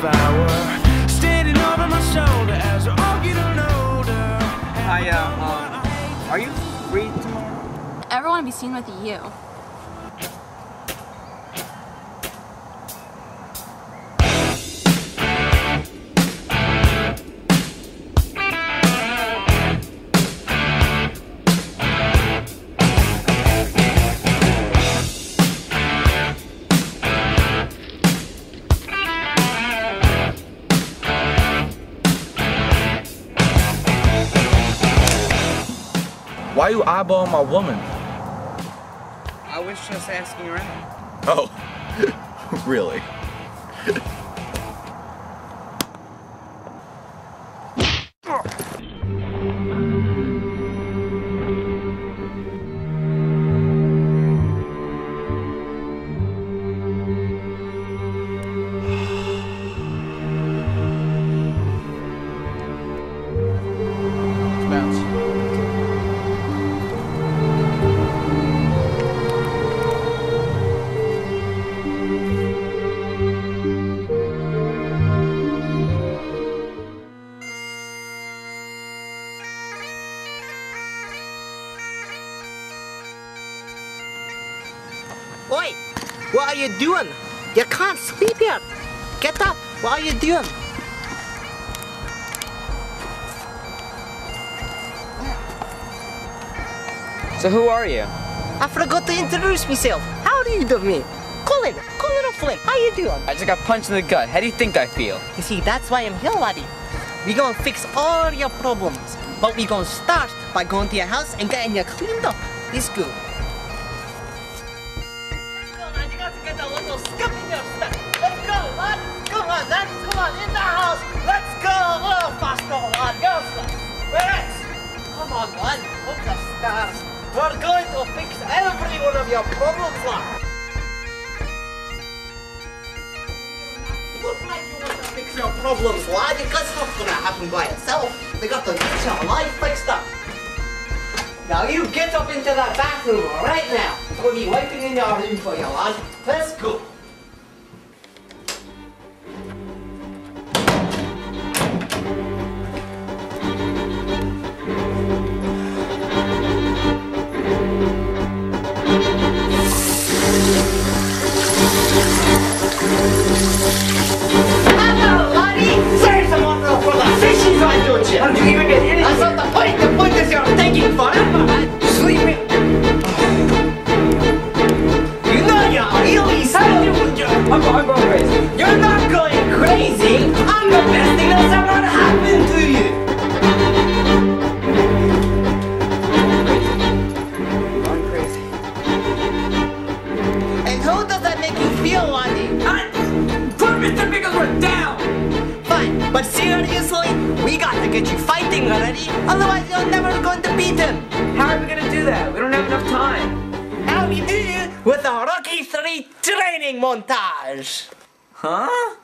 devour Standing over my shoulder as I older Hi, uh, um, are you free tomorrow? Ever want to be seen with you? Why you eyeballing my woman? I was just asking around. Oh, really? Bounce. Oi! What are you doing? You can't sleep here. Get up. What are you doing? So who are you? I forgot to introduce myself. How do you do me? Colin. Colin O'Flynn. How are you doing? I just got punched in the gut. How do you think I feel? You see, that's why I'm here, laddie. We gonna fix all your problems. But we gonna start by going to your house and getting you cleaned up. Let's go. On. Up the stairs. We're going to fix every one of your problems, lad. Look like you want to fix your problems, lad. That's not gonna happen by itself. They got to get your life fixed up. Now you get up into that bathroom right now. We'll be waiting in your room for you, lad. Let's go. How you even get? That's not the point. The point is you're taking forever, me. You know you're really. I'm, I'm going crazy. You're not going crazy. I'm the best thing that's ever happened to you. Going crazy. And how does that make you feel? Put Mr. Because down! Fine, but seriously, we got to get you fighting already. Otherwise, you're never going to beat him. How are we gonna do that? We don't have enough time. How we do it with a Rocky 3 training montage. Huh?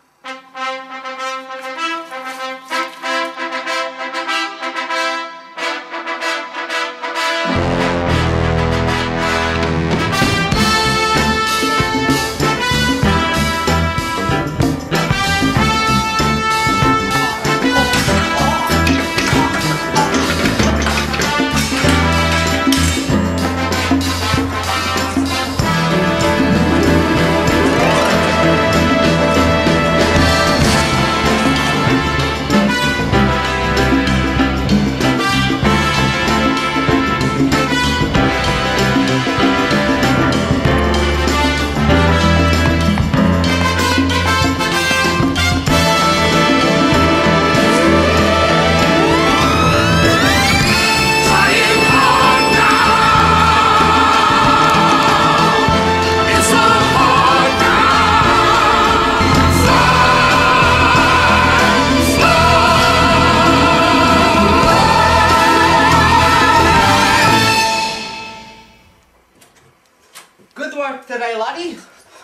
Good work today, laddie.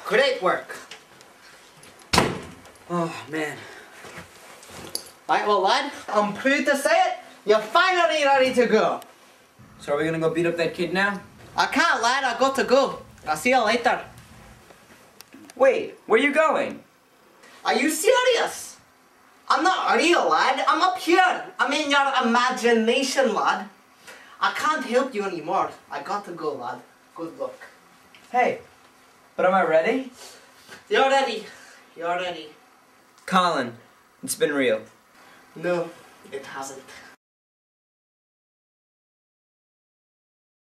Great work. Oh, man. Right, well, lad, I'm proud to say it. You're finally ready to go. So are we gonna go beat up that kid now? I can't, lad. I got to go. I'll see you later. Wait, where are you going? Are you serious? I'm not real, lad. I'm up here. I'm in your imagination, lad. I can't help you anymore. I got to go, lad. Good luck. Hey, but am I ready? You're ready. You're ready. Colin, it's been real. No, it hasn't.